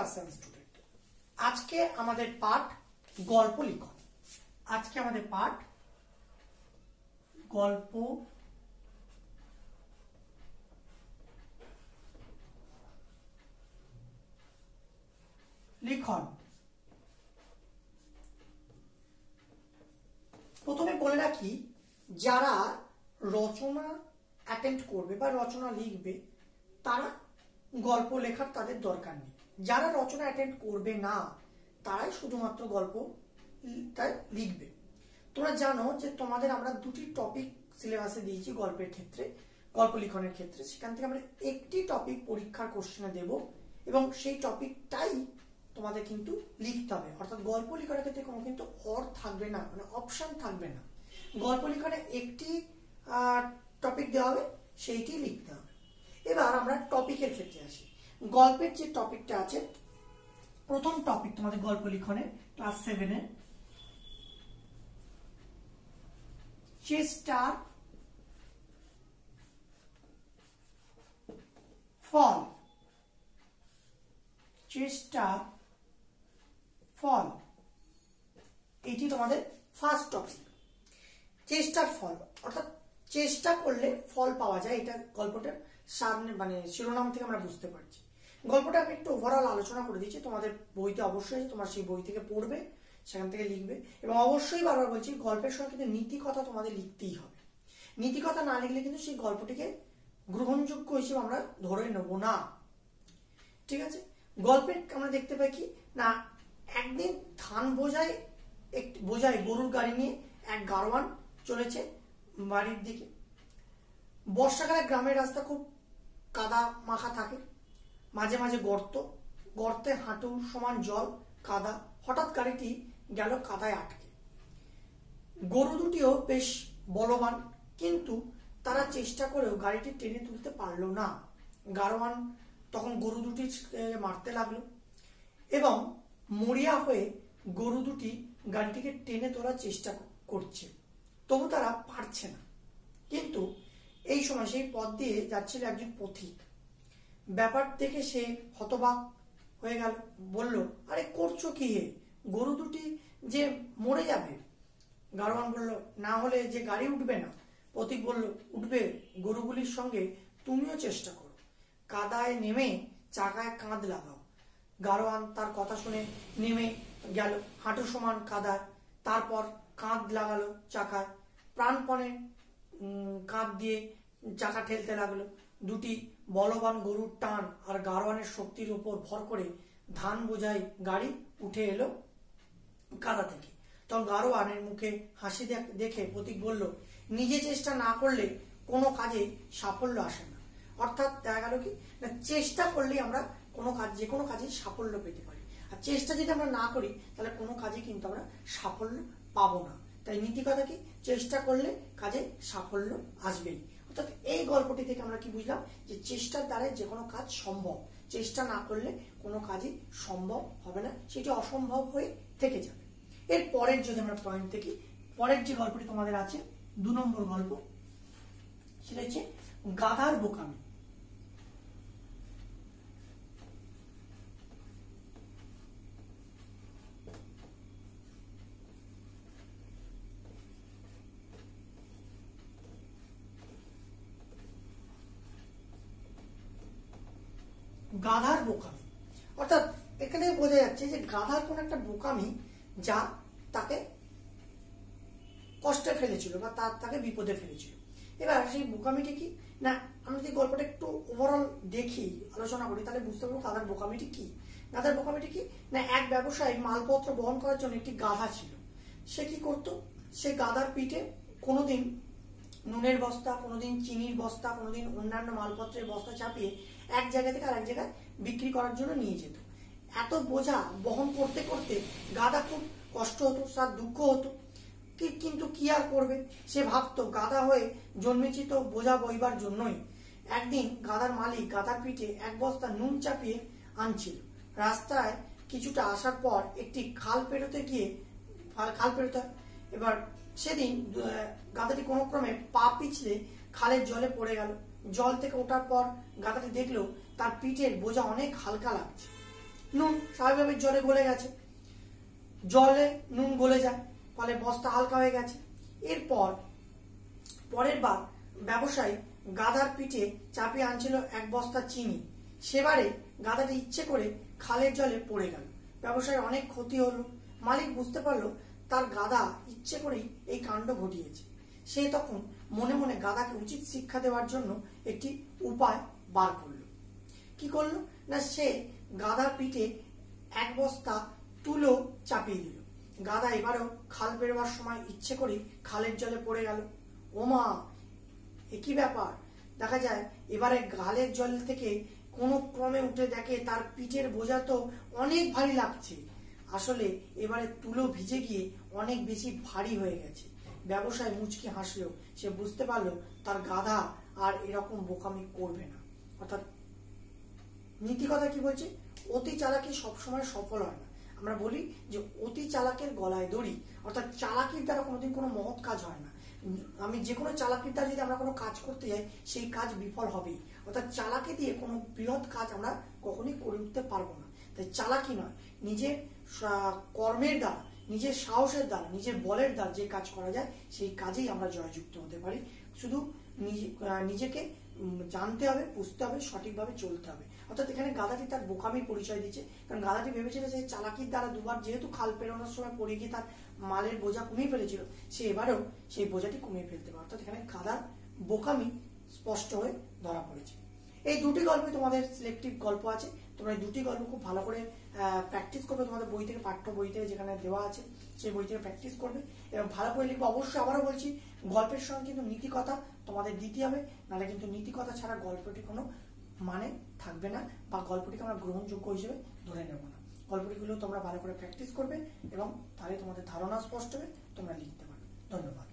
Class student আজকে আমাদের পাঠ গল্প লিখন আজকে আমাদের পাঠ গল্প লিখন। প্রথমে বলে রাখি, যারা রচনা অ্যাটেন্ড করবে বা রচনা লিখবে, তারা গল্প লেখার তাদের দরকার নেই। যারা রচনা অ্যাটেন্ড করবে না, তারাই শুধুমাত্র গল্প তাই লিখবে। তোমরা জানো যে তোমাদের আমরা দুটি টপিক সিলেবাসে দিয়েছি গল্পের ক্ষেত্রে, গল্প লিখনের ক্ষেত্রে। সেখান থেকে আমরা একটি টপিক পরীক্ষার কোশ্চেনে দেব এবং সেই টপিকটাই তোমাদের কিন্তু লিখতে হবে। অর্থাৎ গল্প লেখার ক্ষেত্রে কোনো কিন্তু অর থাকবে না মানে অপশন থাকবে না। গল্প লেখানে একটি টপিক দেওয়া হবে, সেইটি লিখতে হবে। এবার আমরা টপিকের ক্ষেত্রে আসি। গল্পের যে টপিকটা আছে, প্রথম টপিক তোমাদের গল্প লিখনের, ক্লাস সেভেনের চেষ্টার ফল চেষ্টা ফল, এটি তোমাদের ফার্স্ট টপিক চেষ্টার ফল, অর্থাৎ চেষ্টা করলে ফল পাওয়া যায়, এটা গল্পটার সামনে মানে শিরোনাম থেকে আমরা বুঝতে পারছি। গল্পটা আমি একটু ওভারঅল আলোচনা করে দিচ্ছি। তোমাদের বইতে অবশ্যই তোমার সেই বই থেকে পড়বে, সেখান থেকে লিখবে। এবং অবশ্যই বারবার বলছি, গল্পের সময় কিন্তু নীতি কথা তোমাদের লিখতেই হবে। নীতি কথা না লিখলে কিন্তু সেই গল্পটিকে গ্রহণযোগ্য হিসেবে আমরা ধরে নেব না। ঠিক আছে? গল্পের আমরা দেখতে পাই কি? না, একদিন ধান বোঝায়, একটি বোঝায় গরুর গাড়ি নিয়ে এক গারোয়ান চলেছে বাড়ির দিকে। বর্ষাকালে গ্রামের রাস্তা খুব কাদা মাখা থাকে। মাঝে মাঝে গর্ত, গর্তে হাঁটু সমান জল, কাদা। হঠাৎ গাড়িটি গেল কাদায় আটকে। গরু দুটিও বেশ বলবান, কিন্তু তারা চেষ্টা করেও গাড়িটি টেনে তুলতে পারল না। গারোয়ান তখন গরু দুটি মারতে লাগল এবং মরিয়া হয়ে গরু দুটি গাড়িটিকে টেনে তোলার চেষ্টা করছে। তবু তারা পারছে না। কিন্তু এই সময় সেই পথ দিয়ে যাচ্ছিল একজন পথিক। ব্যাপার দেখে সে হতবাক হয়ে গেল। বলল, আরে করছ কি হে? গরু দুটি যে মরে যাবে? গারোয়ান বলল, না হলে যে গাড়ি উঠবে না। পথিক বলল, উঠবে। গরুগুলির সঙ্গে তুমিও চেষ্টা করো। কাদায় নেমে চাকায় কাঁধ লাগাও। গারোয়ান তার কথা শুনে নেমে গেল, হাঁটু সমান কাদায়। তারপর কাঁধ লাগালো চাকায়। প্রাণপণে কাঁধ দিয়ে চাকা ঠেলতে লাগল। দুটি বলবান গরুর টান আর গারোয়ানের শক্তির উপর ভর করে ধান বোঝাই গাড়ি উঠে এলো কাদা থেকে। তখন গারোয়ানের মুখে হাসি দেখে প্রতীক বলল, নিজে চেষ্টা না করলে কোনো কাজে সাফল্য আসে না। অর্থাৎ দেখা গেল কি? না, চেষ্টা করলেই আমরা কোনো কাজ যে কোনো কাজে সাফল্য পেতে পারি। আর চেষ্টা যদি আমরা না করি, তাহলে কোনো কাজে কিন্তু আমরা সাফল্য পাবো না। তাই নীতি কথা কি? চেষ্টা করলে কাজে সাফল্য আসবেই। অর্থাৎ এই গল্পটি থেকে আমরা কি বুঝলাম? যে চেষ্টার দ্বারাই যে কোনো কাজ সম্ভব। চেষ্টা না করলে কোনো কাজই সম্ভব হবে না। সেটি অসম্ভব হয়ে থেকে যাবে। এর পরের যদি আমরা পয়েন্ট দেখি, পরের যে গল্পটি তোমাদের আছে, দু নম্বর গল্প, সেটা হচ্ছে গাধার বোকামি। গাধার বোকামি। অর্থাৎ এখানে বোঝা যাচ্ছে যে গাধার কোন একটা বোকামি যা তাকে কষ্টে ফেলেছিল বা তার তাকে বিপদে ফেলেছিল। এবার সেই বোকামিটি কি? না আমরা যদি গল্পটা একটু ওভারঅল দেখি, আলোচনা করি, তাহলে বুঝতে পারব গাধার বোকামিটি কি। গাধার বোকামিটি কি? না, এক ব্যবসায়ী মালপত্র বহন করার জন্য একটি গাধা ছিল। সে কি করত? সে গাধার পিঠে কোনোদিন নুনের বস্তা, কোনোদিন চিনির বস্তা, কোনোদিন অন্যান্য মালপত্রের বস্তা চাপিয়ে এক জায়গা থেকে আরেক জায়গায় বিক্রি করার জন্য নিয়ে যেত। এত বোঝা বহন করতে করতে গাদা খুব কষ্ট হতো তার দুঃখ হতো। কিন্তু কি আর করবে? সে ভাবতো, গাদা হয়ে জন্মেছি তো বোঝা বইবার জন্যই। একদিন গাদার মালিক গাদার পিঠে এক বস্তা নুন চাপিয়ে আনছিল। রাস্তায় কিছুটা আসার পর একটি খাল পেরোতে গিয়ে, খাল পেরোতে, এবার সেদিন গাদাটি কোনো ক্রমে পা পিছলে খালের জলে পড়ে গেল। জল থেকে ওঠার পর গাদাটি দেখল তার পিঠের বোঝা অনেক হালকা লাগছে। নুন স্বাভাবিকভাবে জলে গলে গেছে। জলে নুন গলে যায়, ফলে বস্তা হালকা হয়ে গেছে। এরপর, পরের বার ব্যবসায়ী গাধার পিঠে চাপিয়ে আনছিল এক বস্তা চিনি। সেবারে গাধাটি ইচ্ছে করে খালের জলে পড়ে গেল। ব্যবসায়ীর অনেক ক্ষতি হলো। মালিক বুঝতে পারল তার গাদা ইচ্ছে করেই এই কাণ্ড ঘটিয়েছে। সে তখন মনে মনে গাদাকে উচিত শিক্ষা দেওয়ার জন্য একটি উপায় বার করল। কি করল? না, সে গাধার পিঠে এক বস্তা তুলো চাপিয়ে দিল। গাদা এবারেও খাল বেরোবার সময় ইচ্ছে করে খালের জলে পড়ে গেল। ওমা একই ব্যাপার? দেখা যায় এবারে গালের জল থেকে কোনো ক্রমে উঠে দেখে তার পিঠের বোঝা তো অনেক ভারী লাগছে। আসলে এবারে তুলো ভিজে গিয়ে অনেক বেশি ভারী হয়ে গেছে। ব্যবসায় মুচকি হাসলেও সে বুঝতে পারল তার গাধা আর এরকম বোকামি করবে না। অর্থাৎ নীতি কথা কি বলছে? অতি চালাকি সবসময় সফল হয় না। আমরা বলি যে অতি চালাকের গলায় দড়ি। অর্থাৎ চালাকির দ্বারা কোনোদিন কোনো মহৎ কাজ হয় না। আমি যে কোনো চালাকির দ্বারা যদি আমরা কোনো কাজ করতে যাই, সেই কাজ বিফল হবেই। অর্থাৎ চালাকি দিয়ে কোনো বৃহৎ কাজ আমরা কখনোই করে উঠতে পারব না। তাই চালাকি নয়, নিজের কর্মের দ্বারা, নিজের সাহসের দ্বারা, নিজের বলের দ্বারা যে কাজ করা যায়, সেই কাজেই আমরা জয়যুক্ত হতে পারি। শুধু নিজেকে জানতে হবে, বুঝতে হবে, সঠিকভাবে চলতে হবে। অর্থাৎ এখানে গাধাটি তার বোকামির পরিচয় দিচ্ছে কারণ গাধাটি ভেবেছিল যে চালাকির দ্বারা দুবার যেহেতু খাল পেরোনোর সময় পড়ে গিয়ে তার মালের বোঝা কমিয়ে ফেলেছিল, সে এবারেও সেই বোঝাটি কমিয়ে ফেলতে পারে। অর্থাৎ এখানে গাধার বোকামি স্পষ্ট হয়ে ধরা পড়েছে। এই দুটি গল্পে তোমাদের সিলেক্টিভ গল্প আছে। তোমরা এই দুটি গল্প খুব ভালো করে প্র্যাকটিস করবে। তোমাদের বই থেকে, পাঠ্য বই থেকে যেখানে দেওয়া আছে, সেই বই থেকে প্র্যাকটিস করবে। এবং ভালো করে লিখবে। অবশ্যই আবারও বলছি, গল্পের সঙ্গে কিন্তু নীতি কথা তোমাদের দিতে হবে। নাহলে কিন্তু নীতি কথা ছাড়া গল্পটি কোনো মানে থাকবে না বা গল্পটিকে আমরা গ্রহণযোগ্য হিসেবে ধরে নেব না। গল্পটিগুলো তোমরা ভালো করে প্র্যাকটিস করবে এবং তাহলে তোমাদের ধারণা স্পষ্ট হবে, তোমরা লিখতে পারবে। ধন্যবাদ।